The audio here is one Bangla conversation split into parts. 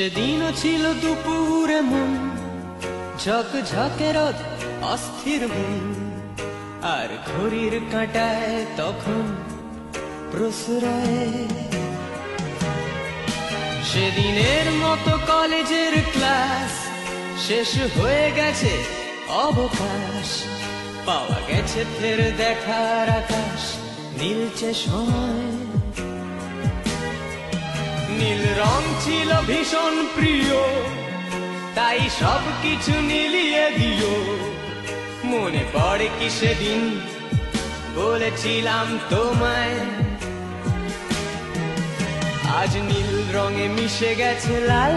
সেদিনও ছিল দুপুরে মন ঝক ঝকে রথ অস্থির মন। আর ঘড়ির কাঁটায় তখন প্রসরায় সেদিনের মতো কলেজের ক্লাস, শেষ হয়ে গেছে অবকাশ। পাওয়া গেছে ফের দেখার আকাশ নীলচে সময়। নীল রং ছিল ভীষণ প্রিয়, তাই সব কিছু নীলিয়ে দিও। মনে পড়ে কি সেদিন? বলেছিলাম তোমায়। আজ নীল রঙে মিশে গেছে লাল,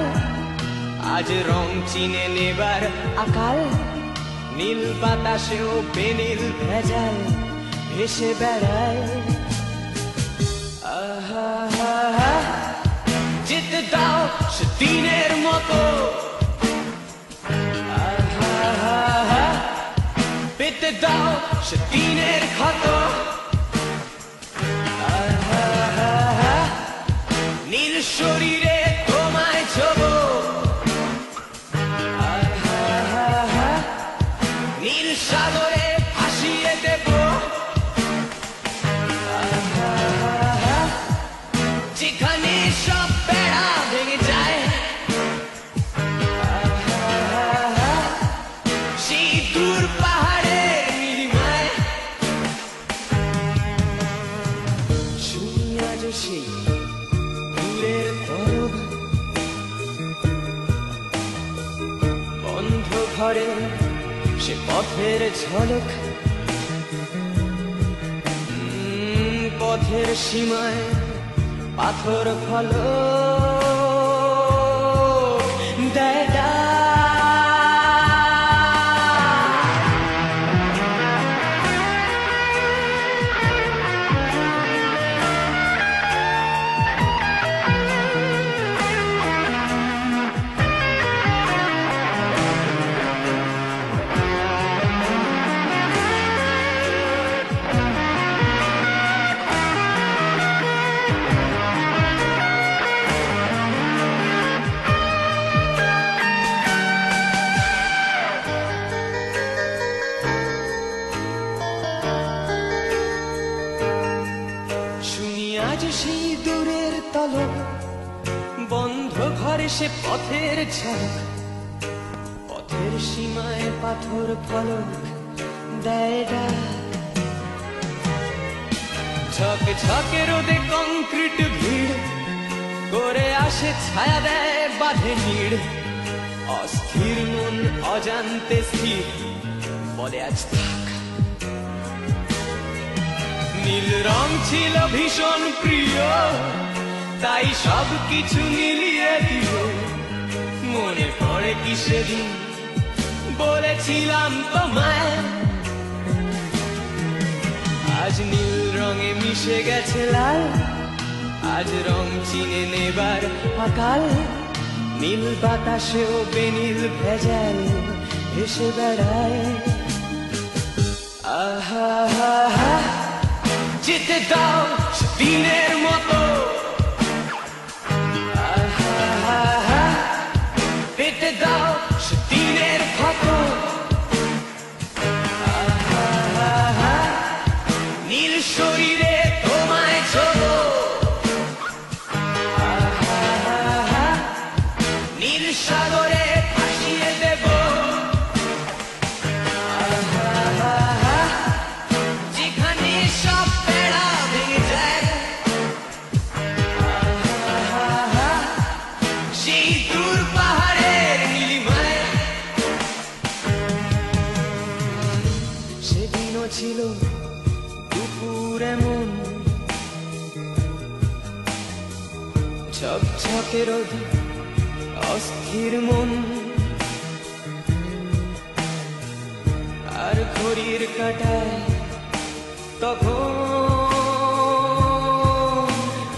আজ রং চিনে নেবার আকাল। নীল বাতাসেও বেনীল ভেজাল, ভেসে বেড়ায়। আহা হা হা যেতে দাও সে দিনের মতো আহা হা হা পেতে দাও সে দিনের পথের ঝলক। পথের সীমায় পাথর ফলক। পথের ঝলক পথের সীমায় পাথর ফলক দেয় ঝক, ঝকে রোদে কংক্রিট ভিড় করে আসে ছায়া দেয়, বাঁধে নিড়। অস্থির মন অজান্তে স্থির, বলে আজ থাক। নীল রং ছিল ভীষণ প্রিয়, তাই সব কিছু মিলিয়ে দিল মনে পড়ে কি সেদিন? বলেছিলাম তোমায়। আজ নীল রঙে মিশে গেছে লাল, আজ রং চিনে নেবার আকাল নীল বাতাসেও বেনীল ভেজাল ভেসে বেড়ায়। আহা হা যেতে দাও দিনের মতো। সেদিনও ছিল দুপুর এমন। ঝকঝকে রোদ অস্থির মন। আর ঘড়ির কাটায় তখন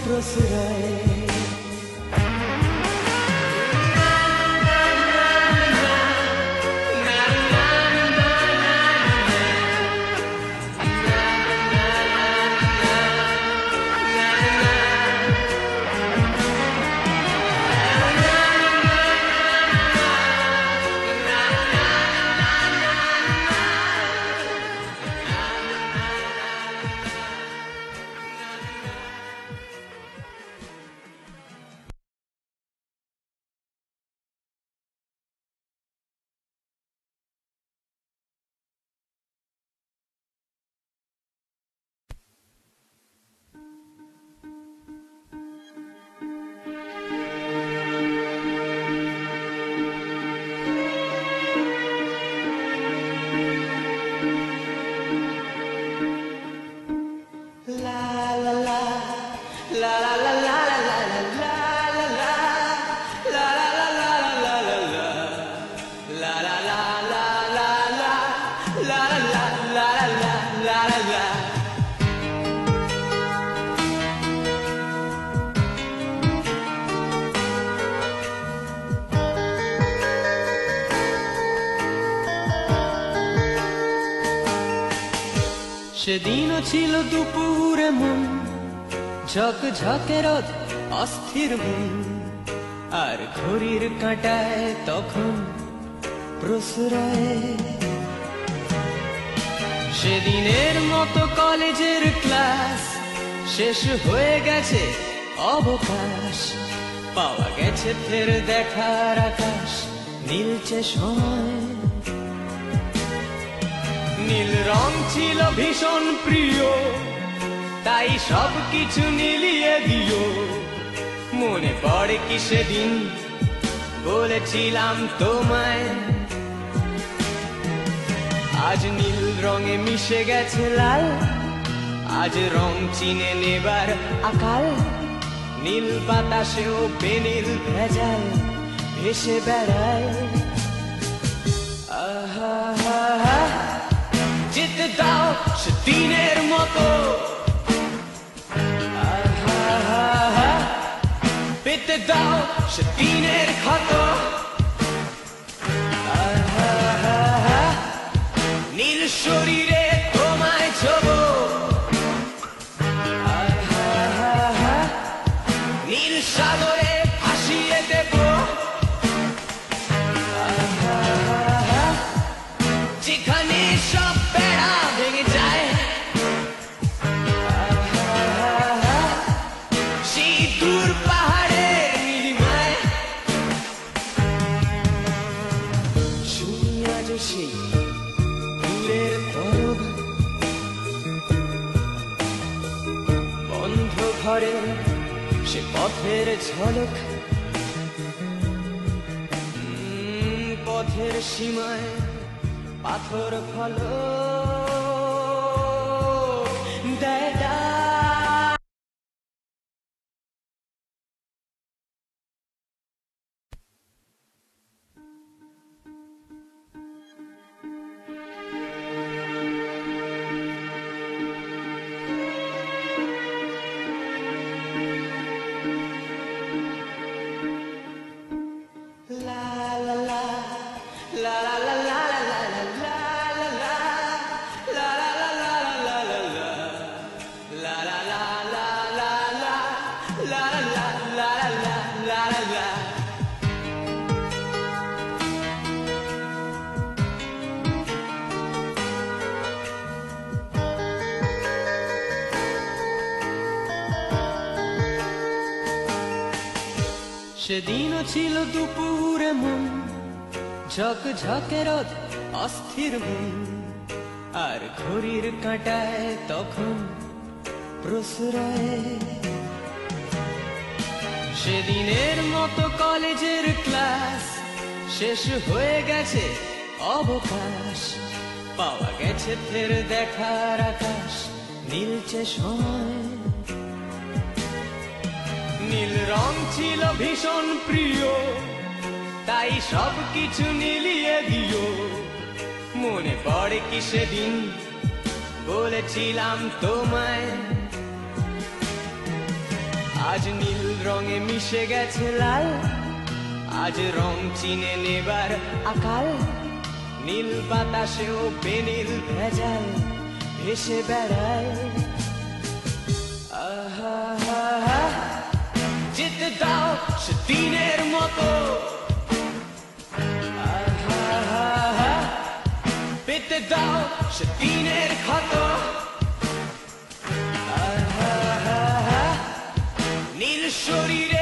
প্রসরায় সেদিনও ছিল দুপুরে মন, ঝক ঝকে রোদ, অস্থির মন। আর ঘড়ির কাঁটায় তখন সেদিনের মতো কলেজের ক্লাস, শেষ হয়ে গেছে অবকাশ। পাওয়া গেছে ফের দেখার আকাশ নীলচে সময়। নীল রং ছিল ভীষণ প্রিয়, তাই সব কিছু নীলিয়ে দিও। মনে পড়ে কি সেদিন বলেছিলাম তোমায়? আজ নীল রঙে মিশে গেছে লাল, আজ রং চিনে নেবার আকাল। নীল বাতাসেও বেনীল ভেজাল, ভেসে বেড়ায়। আহা, হা হা। যেতে দাও সে দিনের মতো। পেতে দাও সে দিনের ক্ষত। সীমায় পাথর ফল। দেয় ছিল দুপুরে মন, ঝক ঝকে রোদ, অস্থির মন। আর ঘড়ির কাঁটায় তখন সেদিনের মতো কলেজের ক্লাস, শেষ হয়ে গেছে অবকাশ। পাওয়া গেছে ফের দেখার আকাশ নীলচে সময়। নীল রং ছিল ভীষণ প্রিয়, তাই সব কিছু নীলিয়ে দিও। মনে পড়ে কি সেদিন বলেছিলাম তোমায়? আজ নীল রঙে মিশে গেছে লাল, আজ রং চিনে নেবার আকাল। নীল বাতাসেও বেনীল ভেজাল ভেসে বেড়ায়। আহা হা হা যেতে দাও সে দিনের মতো পেতে দাও সে দিনের ক্ষত নীল শরীরে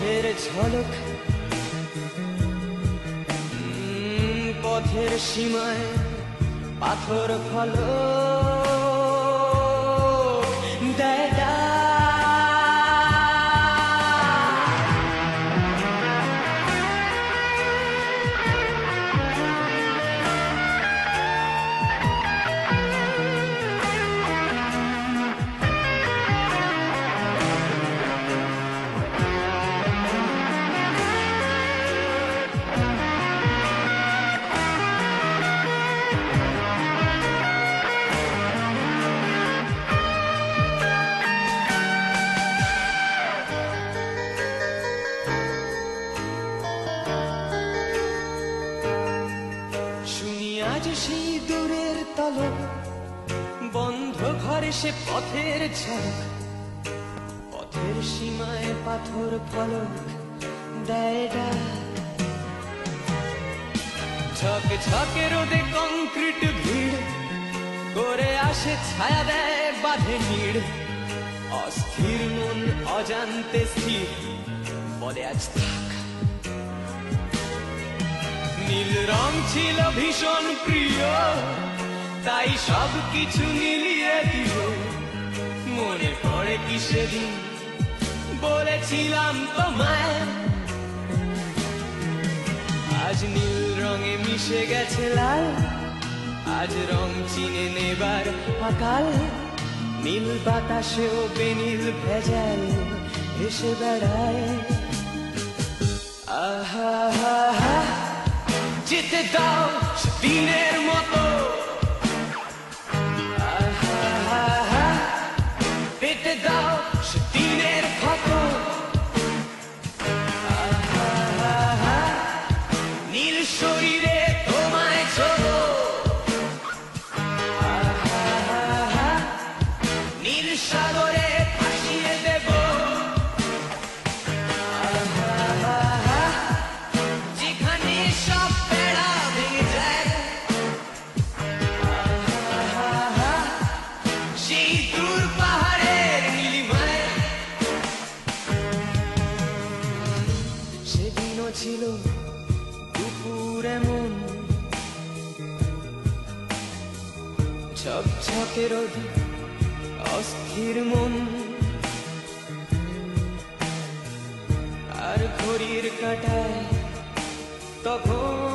পথের ঝলক। পথের সীমায় পাথর ফল দেয় পাথর ফলক দেয়। ঝক ঝকে রোদে কংক্রিট ভিড়, করে আসে ছায়া দেয়, বাঁধে নিড়। অস্থির মন অজান্তে স্থির, বলে আজ থাক। নীল রং ছিল ভীষণ প্রিয়, তাই সব কিছু মিলিয়ে দিল মনে পড়ে কি সেদিন বলেছিলাম তোমায়। আজ নীল রঙে মিশে গেছে লাল, আজ রং চিনে নেবার আকাল নীল বাতাসেও বেনীল ভেজাল এসে বেড়ায়। আহা হা হা যেতে দাও দিনের মতো। রোদ অস্থির মন। আর ঘড়ির কাটায় তখন